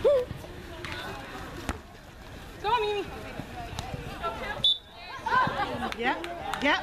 Go, on, Mimi. Yeah, yeah.